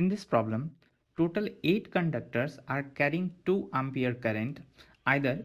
In this problem, total 8 conductors are carrying 2 ampere current either